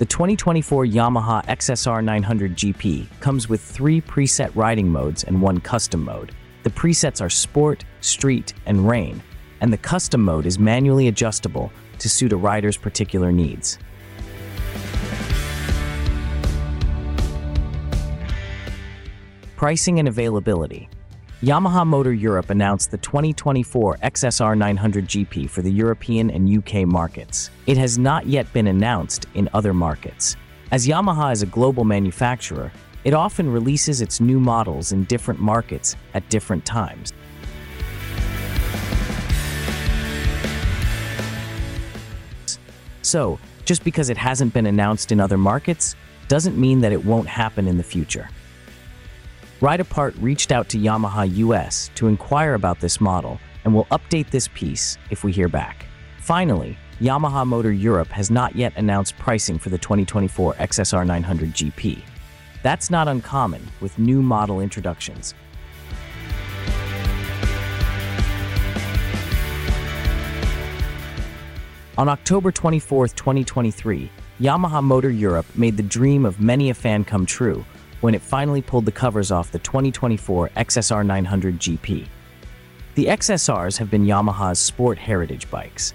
The 2024 Yamaha XSR 900 GP comes with three preset riding modes and one custom mode. The presets are Sport, Street, and Rain, and the custom mode is manually adjustable to suit a rider's particular needs. Pricing and availability. Yamaha Motor Europe announced the 2024 XSR 900 GP for the European and UK markets. It has not yet been announced in other markets. As Yamaha is a global manufacturer, it often releases its new models in different markets at different times. So, just because it hasn't been announced in other markets doesn't mean that it won't happen in the future. Ride Apart reached out to Yamaha US to inquire about this model and will update this piece if we hear back. Finally, Yamaha Motor Europe has not yet announced pricing for the 2024 XSR 900 GP. That's not uncommon with new model introductions. On October 24, 2023, Yamaha Motor Europe made the dream of many a fan come true when it finally pulled the covers off the 2024 XSR 900 GP. The XSRs have been Yamaha's sport heritage bikes.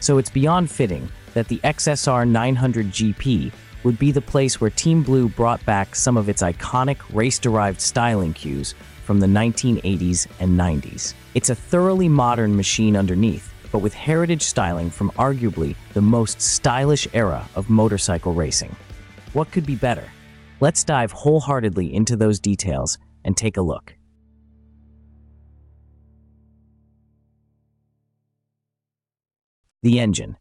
So it's beyond fitting that the XSR 900 GP would be the place where Team Blue brought back some of its iconic race-derived styling cues from the 1980s and 90s. It's a thoroughly modern machine underneath, but with heritage styling from arguably the most stylish era of motorcycle racing. What could be better? Let's dive wholeheartedly into those details and take a look. The engine.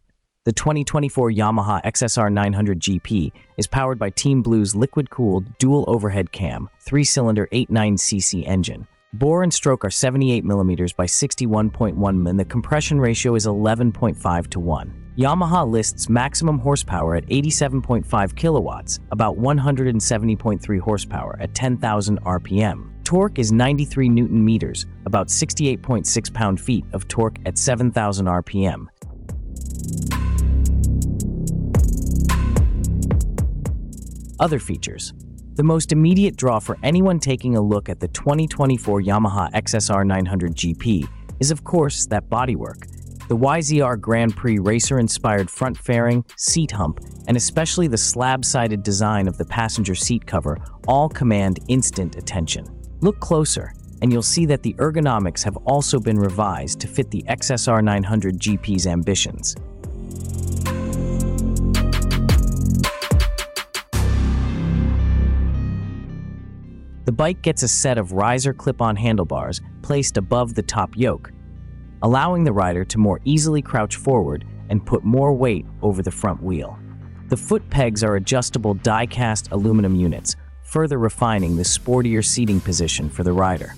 The 2024 Yamaha XSR 900 GP is powered by Team Blue's liquid-cooled dual overhead cam, 3-cylinder 89cc engine. Bore and stroke are 78mm by 61.1 and the compression ratio is 11.5 to 1. Yamaha lists maximum horsepower at 87.5 kilowatts, about 170.3 horsepower at 10,000 RPM. Torque is 93 newton meters, about 68.6 pound-feet of torque at 7,000 RPM. Other features. The most immediate draw for anyone taking a look at the 2024 Yamaha XSR 900 GP is of course that bodywork. The YZR Grand Prix racer-inspired front fairing, seat hump, and especially the slab-sided design of the passenger seat cover all command instant attention. Look closer, and you'll see that the ergonomics have also been revised to fit the XSR 900 GP's ambitions. Bike gets a set of riser clip-on handlebars placed above the top yoke, allowing the rider to more easily crouch forward and put more weight over the front wheel. The foot pegs are adjustable die-cast aluminum units, further refining the sportier seating position for the rider.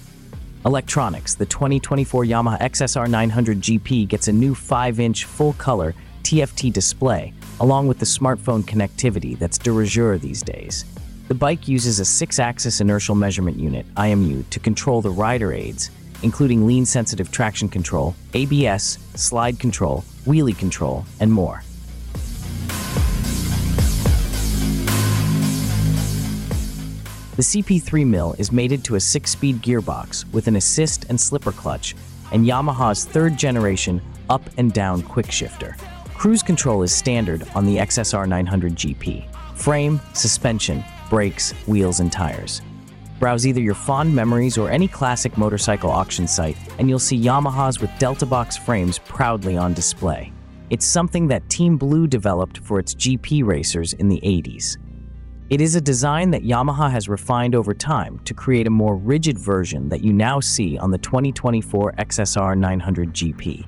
Electronics, the 2024 Yamaha XSR 900 GP gets a new 5-inch full-color TFT display, along with the smartphone connectivity that's de rigueur these days. The bike uses a six-axis inertial measurement unit, IMU, to control the rider aids, including lean-sensitive traction control, ABS, slide control, wheelie control, and more. The CP3 mill is mated to a six-speed gearbox with an assist and slipper clutch and Yamaha's third-generation up and down quick shifter. Cruise control is standard on the XSR 900 GP. Frame, suspension, brakes, wheels, and tires. Browse either your fond memories or any classic motorcycle auction site, and you'll see Yamahas with Delta Box frames proudly on display. It's something that Team Blue developed for its GP racers in the 80s. It is a design that Yamaha has refined over time to create a more rigid version that you now see on the 2024 XSR 900 GP.